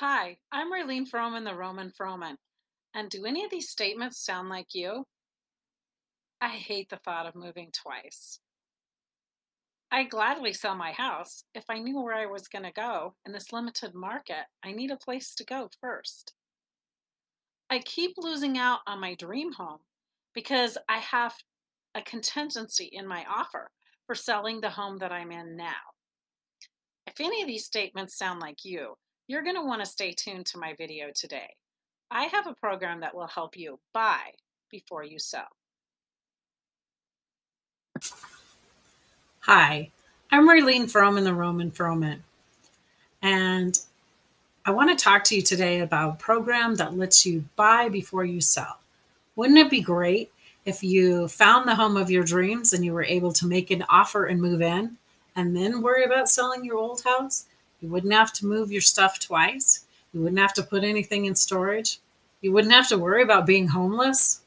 Hi, I'm Raylene Froman, the Roamin' Froman. And do any of these statements sound like you? I hate the thought of moving twice. I'd gladly sell my house if I knew where I was going to go. In this limited market, I need a place to go first. I keep losing out on my dream home because I have a contingency in my offer for selling the home that I'm in now. If any of these statements sound like you, you're going to want to stay tuned to my video today. I have a program that will help you buy before you sell. Hi, I'm Raylene Froman, the Roamin' Froman, and I want to talk to you today about a program that lets you buy before you sell. Wouldn't it be great if you found the home of your dreams and you were able to make an offer and move in and then worry about selling your old house? You wouldn't have to move your stuff twice. You wouldn't have to put anything in storage. You wouldn't have to worry about being homeless.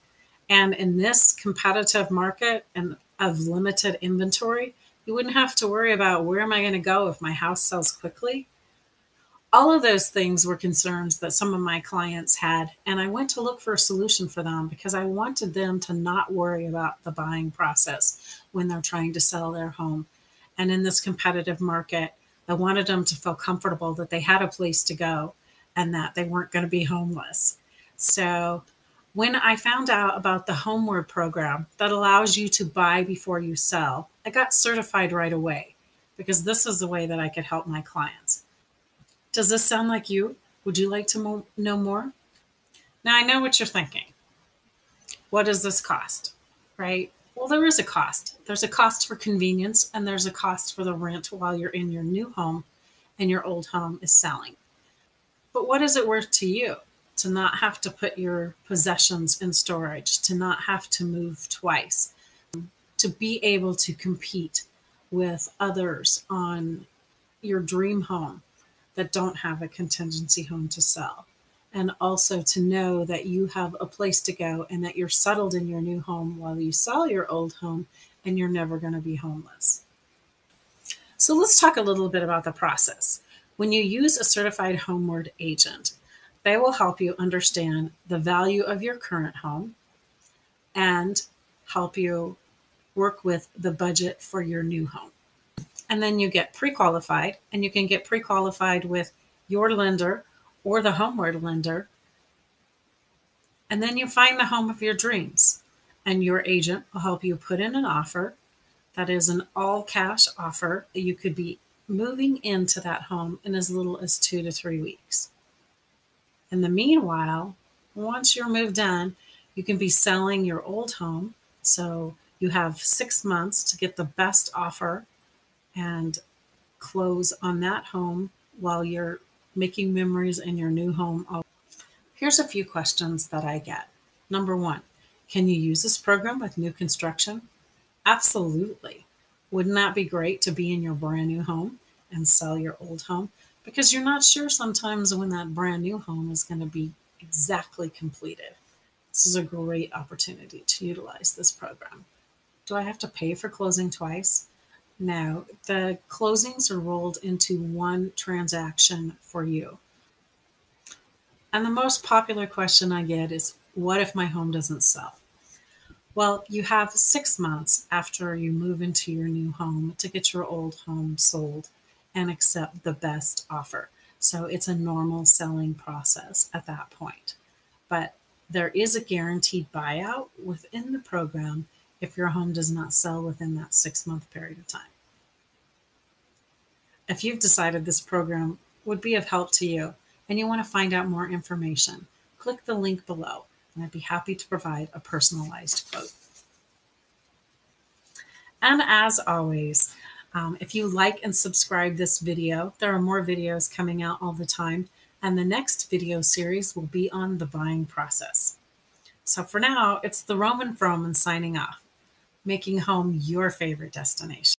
And in this competitive market and of limited inventory, you wouldn't have to worry about where am I going to go if my house sells quickly. All of those things were concerns that some of my clients had, and I went to look for a solution for them because I wanted them to not worry about the buying process when they're trying to sell their home. And in this competitive market, I wanted them to feel comfortable that they had a place to go and that they weren't going to be homeless. So when I found out about the Homeward program that allows you to buy before you sell, I got certified right away because this is the way that I could help my clients. Does this sound like you? Would you like to mo- know more? Now I know what you're thinking. What does this cost? Right? Well, there is a cost. There's a cost for convenience and there's a cost for the rent while you're in your new home and your old home is selling. But what is it worth to you to not have to put your possessions in storage, to not have to move twice, to be able to compete with others on your dream home that don't have a contingency home to sell? And also to know that you have a place to go and that you're settled in your new home while you sell your old home and you're never going to be homeless. So let's talk a little bit about the process. When you use a certified homeward agent, they will help you understand the value of your current home and help you work with the budget for your new home. And then you get pre qualified, and you can get pre qualified with your lender or the homeward lender. And then you find the home of your dreams, and your agent will help you put in an offer that is an all cash offer that you could be moving into that home in as little as two to three weeks. In the meanwhile, once you're moved in, you can be selling your old home. So you have six months to get the best offer and close on that home while you're making memories in your new home. Oh, here's a few questions that I get. Number one, can you use this program with new construction? Absolutely. Wouldn't that be great to be in your brand new home and sell your old home? Because you're not sure sometimes when that brand new home is going to be exactly completed. This is a great opportunity to utilize this program. Do I have to pay for closing twice? No, the closings are rolled into one transaction for you. And the most popular question I get is what if my home doesn't sell? Well, you have six months after you move into your new home to get your old home sold and accept the best offer. So it's a normal selling process at that point. But there is a guaranteed buyout within the program if your home does not sell within that six month period of time. If you've decided this program would be of help to you and you want to find out more information, click the link below and I'd be happy to provide a personalized quote. And as always, um, if you like and subscribe this video, there are more videos coming out all the time. And the next video series will be on the buying process. So for now, it's the Roamin' Froman signing off making home your favorite destination.